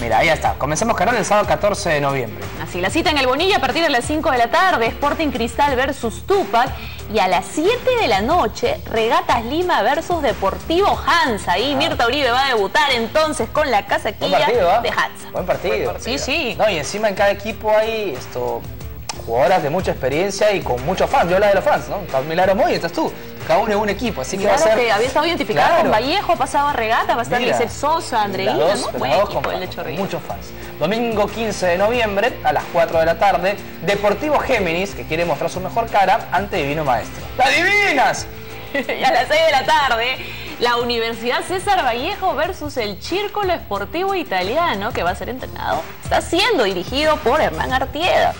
Mira, ahí está. Comencemos Carol el sábado 14 de noviembre. Así, la cita en el Bonilla a partir de las 5 de la tarde, Sporting Cristal versus Tupac. Y a las 7 de la noche, Regatas Lima versus Deportivo Hansa. Ahí Mirta Uribe va a debutar entonces con la casaquilla ¿ah? de Hansa. Buen partido. Sí, sí. No, y encima en cada equipo hay esto jugadoras de mucha experiencia y con muchos fans. Yo hablo de los fans, ¿no? Está Milagro Moy, estás tú. Cada uno es un equipo, así que va a ser... que había estado identificado con Vallejo, pasado a Regata, va a estar Lisset Sosa, Andreina, ¿no? Buen equipo el de Muchos fans. Domingo 15 de noviembre, a las 4 de la tarde, Deportivo Géminis, que quiere mostrar su mejor cara ante Divino Maestro. ¡La Divinas! y a las 6 de la tarde, la Universidad César Vallejo versus el Círculo Esportivo Italiano, que va a ser entrenado, está siendo dirigido por Hernán Artieda.